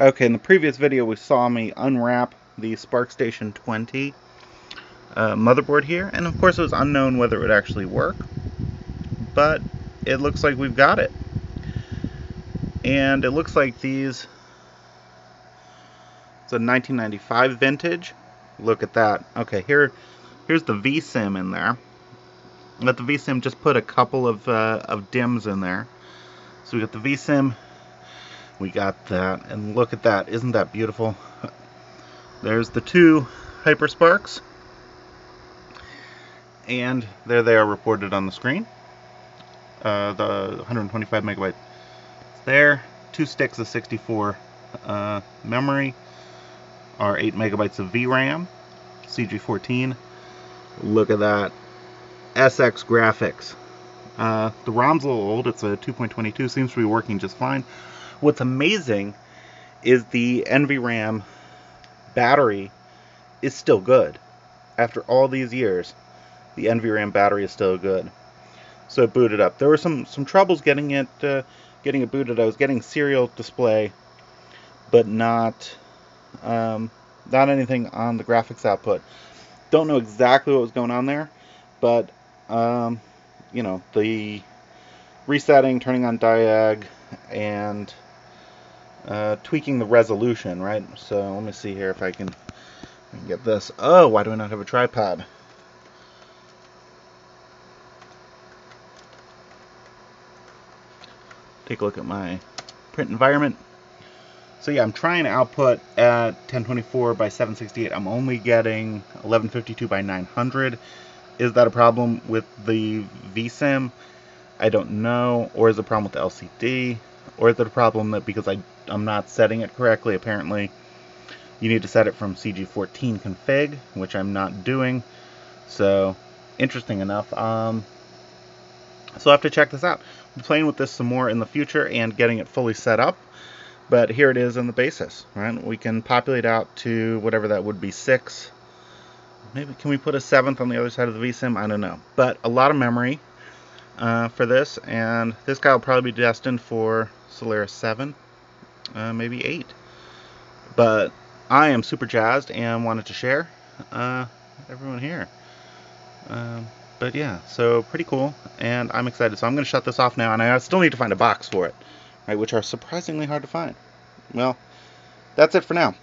Okay, in the previous video we saw me unwrap the SPARCstation 20 uh, motherboard here, and of course it was unknown whether it would actually work, but it looks like we've got it. And it looks like these, it's a 1995 vintage. Look at that. Okay, here, here's the VSIMM in there. Let the VSIMM just put a couple of, uh, of DIMMs in there. So we got the VSIMM we got that. And look at that. Isn't that beautiful? There's the two HyperSPARCs and there they are reported on the screen. Uh, the 125 megabyte there. Two sticks of 64 uh, memory. Are 8 megabytes of VRAM CG14 look at that. SX graphics. Uh, the ROM's a little old. It's a 2.22 seems to be working just fine What's amazing is the NVRAM battery is still good. After all these years, the NVRAM battery is still good. So it booted up. There were some some troubles getting it uh, getting it booted. I was getting serial display, but not um, not anything on the graphics output. Don't know exactly what was going on there, but um, you know the resetting, turning on diag, and uh, tweaking the resolution, right? So let me see here if I can, I can get this. Oh, why do I not have a tripod? Take a look at my print environment. So yeah, I'm trying to output at 1024 by 768. I'm only getting 1152 by 900. Is that a problem with the VSIMM? I don't know. Or is it a problem with the LCD? Or a problem that because I I'm not setting it correctly. Apparently, you need to set it from CG14 config, which I'm not doing. So, interesting enough. Um, so I'll have to check this out. I'm playing with this some more in the future and getting it fully set up. But here it is in the basis, right? We can populate out to whatever that would be, six. Maybe can we put a seventh on the other side of the VSIMM? I don't know. But a lot of memory uh, for this, and this guy will probably be destined for Solaris 7 uh, maybe eight. But I am super jazzed and wanted to share uh, everyone here. Um, but yeah, so pretty cool, and I'm excited. So I'm going to shut this off now, and I still need to find a box for it, right, which are surprisingly hard to find. Well, that's it for now.